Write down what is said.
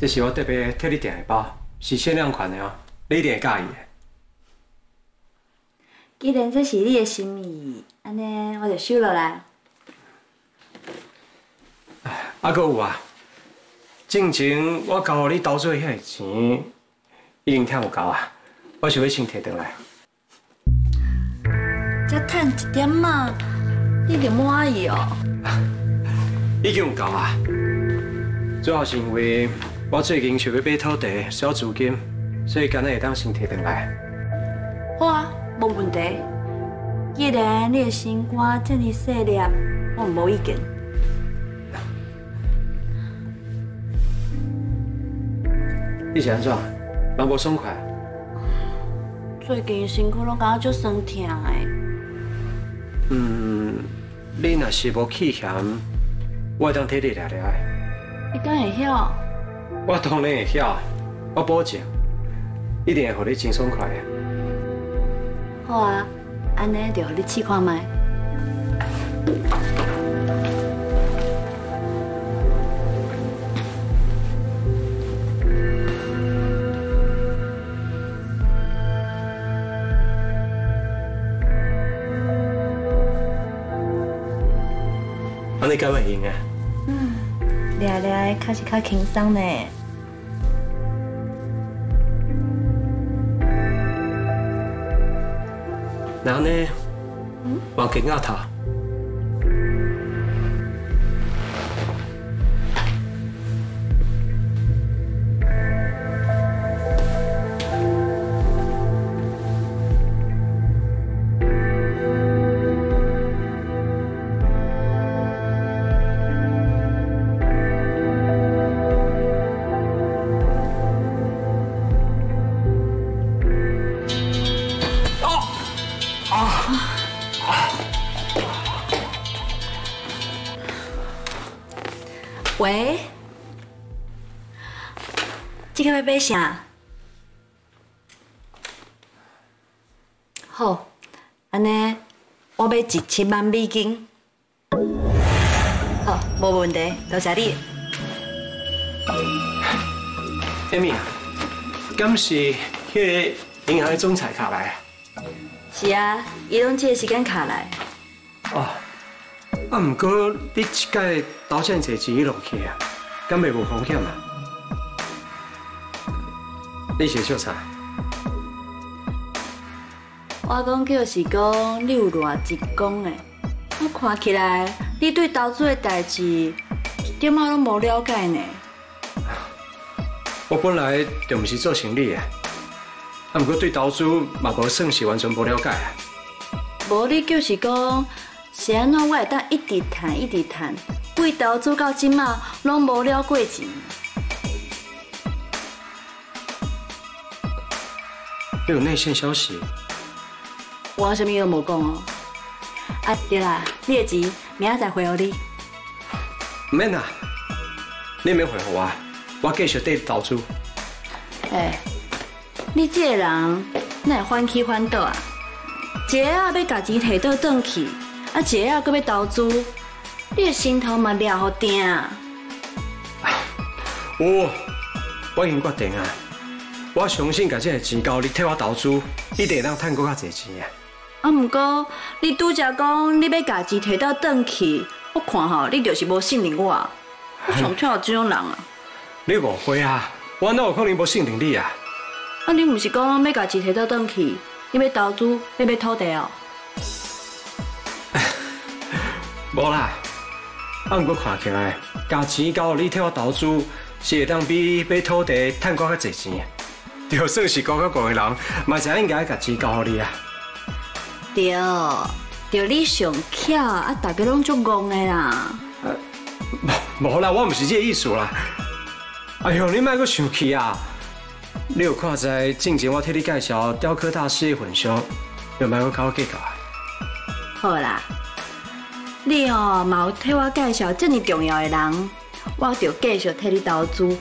这是我特别替你订的包，是限量款的哦，你一定会喜欢的。既然这是你的心意，安尼我就收落来。啊，搁有啊，之前我交予你投资的遐个钱，已经赚有够啊，我想要先摕回来。才赚一点嘛，你就满意哦？已经有够啊，主要是因为我最近想要买土地，需要资金，所以今日会当先提回来。好啊，无问题。既然你的心肝这么细粒，我无意见。你是安怎？人无爽快？最近身躯拢感觉足酸痛的。嗯，你若是无气嫌，我会当替你聊聊的。你敢会晓？我当然会晓，我保证，一定会互你真爽快的。好啊，安尼就互你试看卖。安尼敢会用啊？嗯聊聊较是较轻松呢。那安尼，往紧仔头。喂，这个要买啥？好，安尼我买一千万美金。好，无问题，多谢你。艾米啊，敢是迄个银行的总裁卡来？是啊，伊拢这个时间卡来。哦，啊，毋过你一届投这么侪钱落去啊，敢袂无风险啊？你是做啥？我讲就是讲你有偌一讲诶，我看起来你对投资诶代志一点仔拢无了解呢。我本来就毋是做生意的，啊，毋过对投资嘛无算是完全无了解啊。无你就是讲是安怎我会当一直赚一直赚，为投资到即马拢无了过钱。你有内线消息？我什么都无讲哦。啊对啦，你的钱明仔再回予你。唔免啦，你免回复我，我继续对投资。哎，你这个人哪会反起反倒啊？一个啊要家钱摕倒转去，啊一个啊搁要投资，你的心头嘛了好定啊！有，我已经决定啊，我相信把这个钱交你替我投资，一定会当赚更较侪钱的。啊，毋过你拄则讲你要家钱摕到转去，我看吼你就是无信任我，我上讨厌这种人啊！你误会啊，我哪有可能无信任你啊？啊，你毋是讲要家己摕倒转去，你要投资要买土地哦？无啦，啊，毋过看起来，加钱交你替我投资，是会当比买土地赚更较侪钱的。就算是高较高的人，嘛是应该甲钱交予你啊。对，就你上巧，啊，大家拢足戆的啦。无啦，我毋是这个意思啦。哎呦，你莫阁生气啊！你有看在之前我替你介绍雕刻大师的份上，你莫阁甲我介绍。好啦，你哦冇替我介绍这么重要的人，我就继续替你投资。